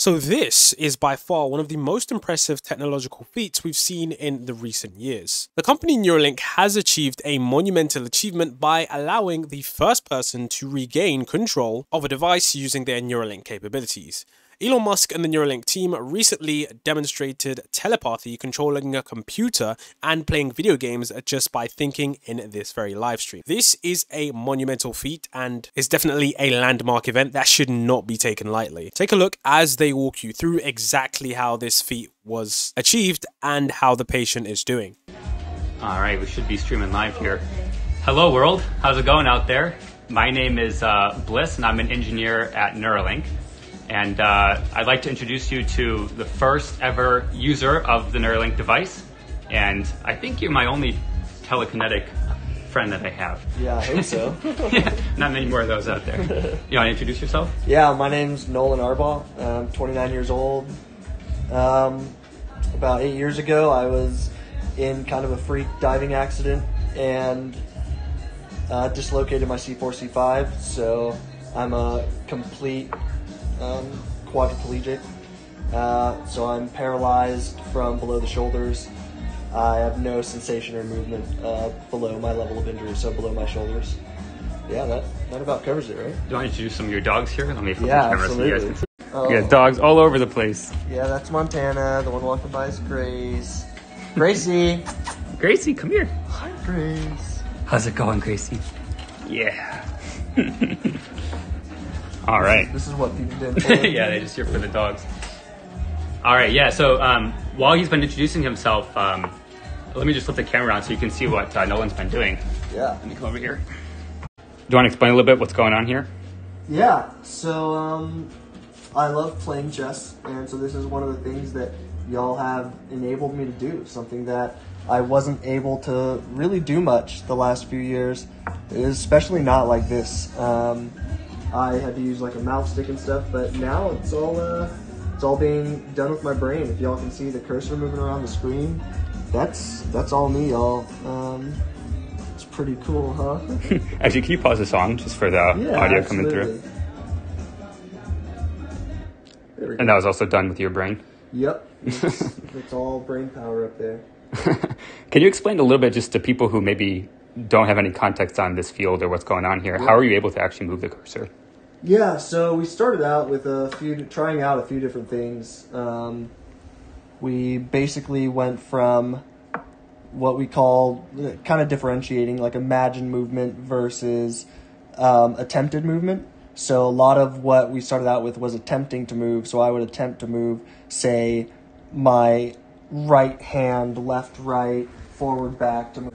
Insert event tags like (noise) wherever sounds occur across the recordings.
So, this is by far one of the most impressive technological feats we've seen in the recent years. The company Neuralink has achieved a monumental achievement by allowing the first person to regain control of a device using their Neuralink capabilities. Elon Musk and the Neuralink team recently demonstrated telepathy controlling a computer and playing video games just by thinking in this very live stream. This is a monumental feat and is definitely a landmark event that should not be taken lightly. Take a look as they walk you through exactly how this feat was achieved and how the patient is doing. All right, we should be streaming live here. Hello, world. How's it going out there? My name is uh, Bliss, and I'm an engineer at Neuralink. And uh, I'd like to introduce you to the first ever user of the Neuralink device. And I think you're my only telekinetic friend that I have. Yeah, I think so. yeah, (laughs) (laughs) not many more of those out there. You want to introduce yourself? yeah, my name's Noland Arbaugh. I'm 29 years old. Um, about eight years ago, I was in kind of a freak diving accident and uh, dislocated my C4, C5. So I'm a complete um, quadriplegic. Uh, so I'm paralyzed from below the shoulders. I have no sensation or movement uh, below my level of injury, so below my shoulders. Yeah, that, that about covers it, right? Do you want to introduce some of your dogs here? Let me flip Yeah, the camera so you guys can see. Oh. You got dogs all over the place. Yeah, that's Montana. The one walking by is Grace. Gracie. Gracie, come here. Hi, Grace. How's it going, Gracie? Yeah. (laughs) all right. This is what people did. (laughs) yeah, they just here for the dogs. All right, yeah. So um, while he's been introducing himself, um, let me just flip the camera on so you can see what uh, Noland's been doing. Yeah. Let me come over here. Do you want to explain a little bit what's going on here? Yeah. So, um, I love playing chess, and so this is one of the things that y'all have enabled me to do. Something that I wasn't able to really do much the last few years, especially not like this. Um, I had to use like a mouse stick and stuff, but now it's all uh, it's all being done with my brain. If y'all can see the cursor moving around the screen, that's that's all me, y'all. Um, it's pretty cool, huh? (laughs) (laughs) Actually, can you pause the song just for the Yeah, audio coming through? And that was also done with your brain. Yep, (laughs) it's, it's all brain power up there. Can you explain a little bit just to people who maybe don't have any context on this field or what's going on here? How are you able to actually move the cursor? Yeah, so we started out with a few, trying out a few different things. Um, we basically went from what we call kind of differentiating, like imagined movement versus um, attempted movement. So a lot of what we started out with was attempting to move. So I would attempt to move, say, my right hand, left, right, forward, back to move.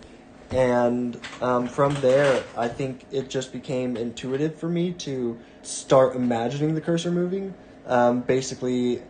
And um, from there, I think it just became intuitive for me to start imagining the cursor moving. Um, basically,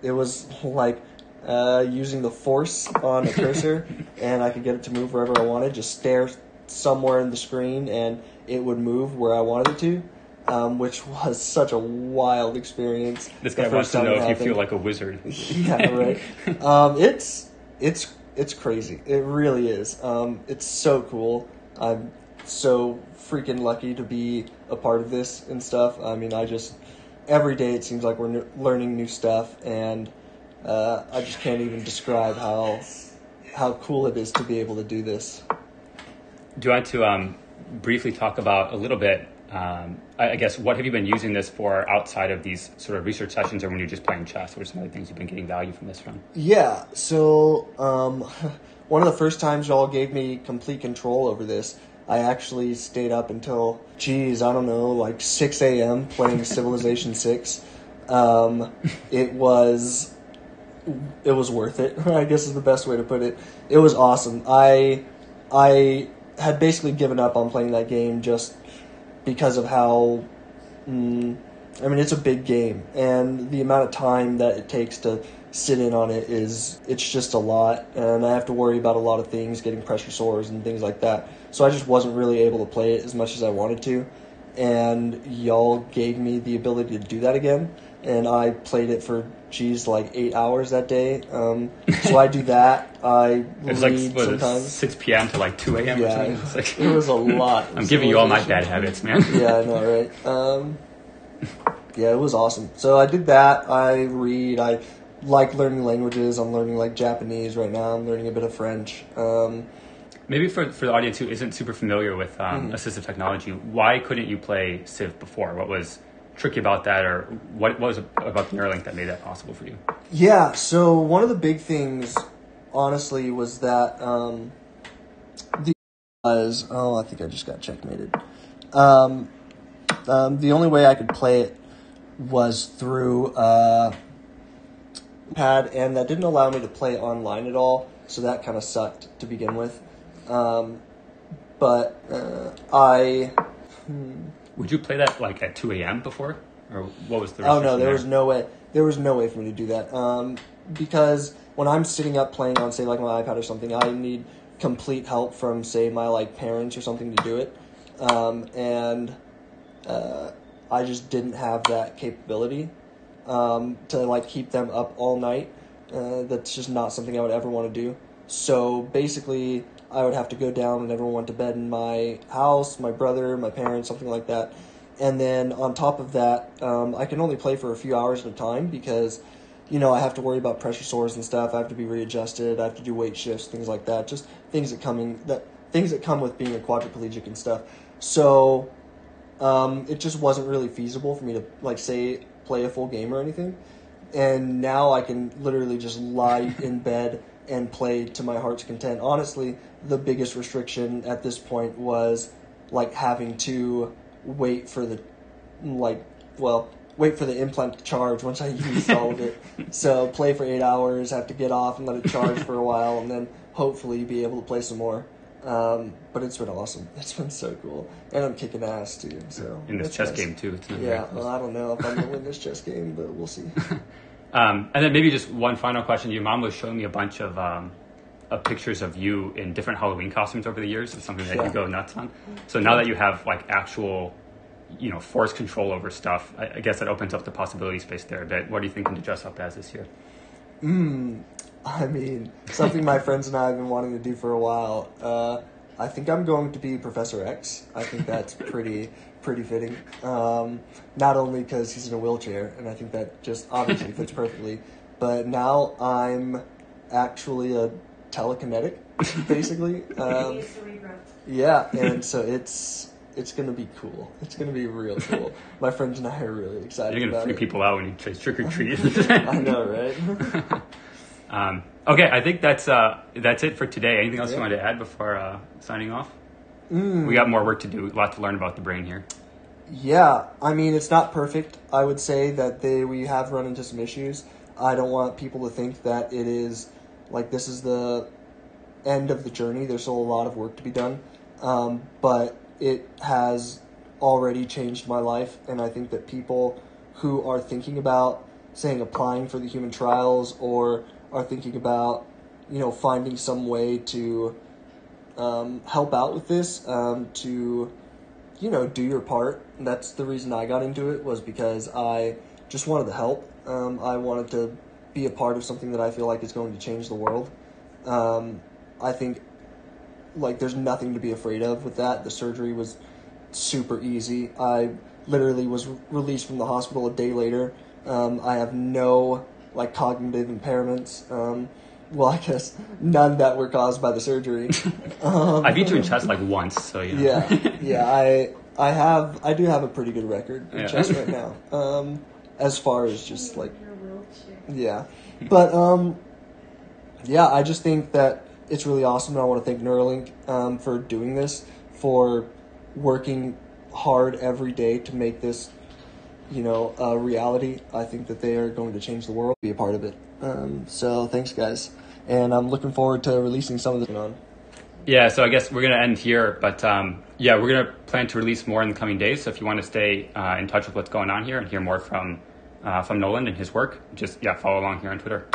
it was (laughs) like uh, using the force on a cursor, (laughs) and I could get it to move wherever I wanted. Just stare somewhere in the screen, and it would move where I wanted it to. Um, which (laughs) was such a wild experience. This guy wants to know if you feel like a wizard. yeah, right. um, it's it's it's crazy. It really is. Um, it's so cool. I'm so freaking lucky to be a part of this and stuff. I mean, I just every day it seems like we're n- learning new stuff, and uh, I just can't even describe how how cool it is to be able to do this. Do you want to um, briefly talk about a little bit? Um, I, I guess what have you been using this for outside of these sort of research sessions, or when you're just playing chess? What are some other things you've been getting value from this from? Yeah, so um, (laughs) one of the first times y'all gave me complete control over this, I actually stayed up until, geez, I don't know, like 6 a.m. playing (laughs) Civilization 6. Um, (laughs) it was, it was worth it. I guess is the best way to put it. It was awesome. I, I had basically given up on playing that game just because of how Mm, I mean, it's a big game, and the amount of time that it takes to sit in on it is it's just a lot, and I have to worry about a lot of things, getting pressure sores and things like that. So I just wasn't really able to play it as much as I wanted to, and y'all gave me the ability to do that again, and I played it for geez like eight hours that day. Um, so I do (laughs) that. I It's like read it's sometimes. 6 p.m. to like 2 a.m. or Yeah, (laughs) like, it was a lot. (laughs) I'm giving you all my bad habits, man. yeah, I know, right? Um, yeah, it was awesome. So I did that. I read. I like learning languages. I'm learning like Japanese right now. I'm learning a bit of French. Um, Maybe for, for the audience who isn't super familiar with um, Mm-hmm. assistive technology, why couldn't you play Civ before? What was tricky about that, or what, what was about the Neuralink that made that possible for you? Yeah, so one of the big things, honestly, was that um, the was oh, I think I just got checkmated. Um, um, the only way I could play it was through uh, pad, and that didn't allow me to play online at all. So that kind of sucked to begin with. Um, but uh, I Would you play that like at 2 a.m. before? Or what was the Oh no, restriction there was no way. There was no way for me to do that. Um, because when I'm sitting up playing on, say, like my iPad or something, I need complete help from, say, my like parents or something to do it, um, and uh, I just didn't have that capability um, to like keep them up all night. Uh, that's just not something I would ever want to do. So basically, I would have to go down when everyone went to bed in my house, my brother, my parents, something like that. And then on top of that, um, I can only play for a few hours at a time because, you know, I have to worry about pressure sores and stuff. I have to be readjusted. I have to do weight shifts, things like that. Just things that coming that things that come with being a quadriplegic and stuff. So um, it just wasn't really feasible for me to like say play a full game or anything. And now I can literally just lie in bed and play to my heart's content. Honestly, the biggest restriction at this point was like having to wait for the like well wait for the implant to charge once I used all of it. So play for eight hours, have to get off and let it charge for a while, and then hopefully be able to play some more. Um, but it's been awesome. (laughs) It's been so cool, and I'm kicking ass too. So in this chess nice. game too. Yeah, well, I don't know if I'm gonna win this (laughs) chess game, but we'll see. (laughs) Um, and then maybe just one final question. Your mom was showing me a bunch of, um, of pictures of you in different Halloween costumes over the years. It's something that Yeah. you go nuts on. So now that you have like actual, you know, force control over stuff, I, I guess that opens up the possibility space there a bit. What are you thinking to dress up as this year? I mean, something my friends and I have been wanting to do for a while. Uh, I think I'm going to be Professor X. I think that's (laughs) pretty pretty fitting. Um, not only because he's in a wheelchair, and I think that just obviously fits (laughs) perfectly, but now I'm actually a telekinetic, basically. (laughs) Um, yeah, and so it's it's gonna be cool. It's gonna be real cool. My friends and I are really excited You're gonna about freak it. people out when you say trick or treat. I know, right? Um, okay, I think that's uh, that's it for today. Anything else you Yeah. wanted to add before uh, signing off? Mm. We got more work to do. A lot to learn about the brain here. Yeah, I mean it's not perfect. I would say that they we have run into some issues. I don't want people to think that it is like this is the end of the journey. There's still a lot of work to be done, um, but it has already changed my life, and I think that people who are thinking about saying applying for the human trials or are thinking about you know finding some way to um, help out with this um, to you know, do your part. And that's the reason I got into it was because I just wanted to help. Um, I wanted to be a part of something that I feel like is going to change the world. Um, I think like there's nothing to be afraid of with that. The surgery was super easy. I literally was re- released from the hospital a day later. Um, I have no like cognitive impairments. Um, well, I guess none that were caused by the surgery. (laughs) Um, I beat you in chess like once, so you know. yeah, yeah. I I have I do have a pretty good record in Yeah. chess right now. Um, as far as just like yeah, but um, yeah. I just think that it's really awesome, and I want to thank Neuralink um, for doing this, for working hard every day to make this, you know, a reality. I think that they are going to change the world, be a part of it. Um, so thanks, guys, and I'm looking forward to releasing some of this on. Yeah, so I guess we're going to end here, but um, yeah, we're going to plan to release more in the coming days. So if you want to stay uh, in touch with what's going on here and hear more from uh, from Noland and his work, just yeah, follow along here on Twitter.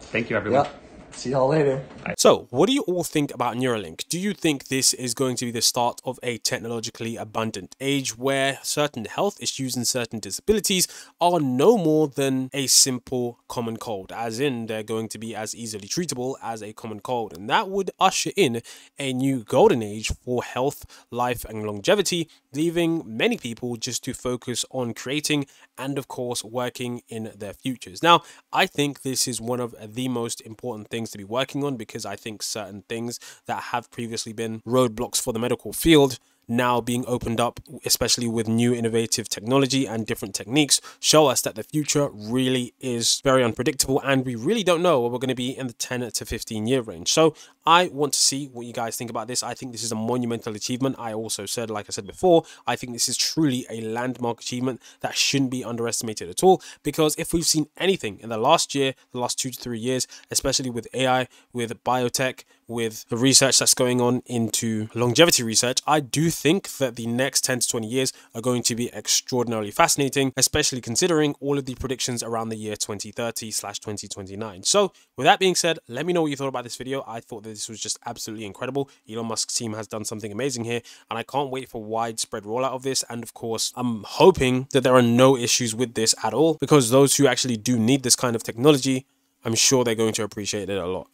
Thank you, everyone. Yeah. See y'all later. So, what do you all think about Neuralink? Do you think this is going to be the start of a technologically abundant age where certain health issues and certain disabilities are no more than a simple common cold, as in they're going to be as easily treatable as a common cold. And that would usher in a new golden age for health, life, and longevity, leaving many people just to focus on creating and, of course, working in their futures. Now, I think this is one of the most important things to be working on because I think certain things that have previously been roadblocks for the medical field now being opened up, especially with new innovative technology and different techniques, show us that the future really is very unpredictable and we really don't know what we're going to be in the 10 to 15 year range. So I want to see what you guys think about this. I think this is a monumental achievement. I also said, like I said before, I think this is truly a landmark achievement that shouldn't be underestimated at all because if we've seen anything in the last year, the last two to three years, especially with AI, with biotech, with the research that's going on into longevity research, I do think that the next 10 to 20 years are going to be extraordinarily fascinating, especially considering all of the predictions around the year 2030 slash 2029. So with that being said, let me know what you thought about this video. I thought that this was just absolutely incredible. Elon Musk's team has done something amazing here, and I can't wait for widespread rollout of this. And of course, I'm hoping that there are no issues with this at all, because those who actually do need this kind of technology, I'm sure they're going to appreciate it a lot.